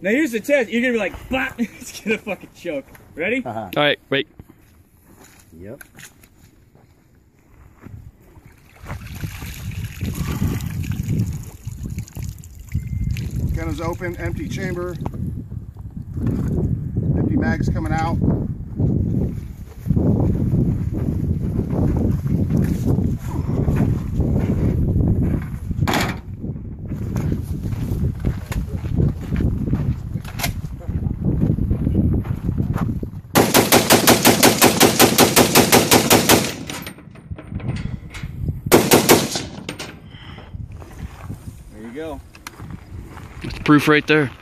Now here's the test. You're gonna be like, bop. it's gonna fucking choke. Ready? Uh-huh. All right, wait. Yep. Gun is open, empty chamber. Empty mags coming out. There you go. That's proof right there.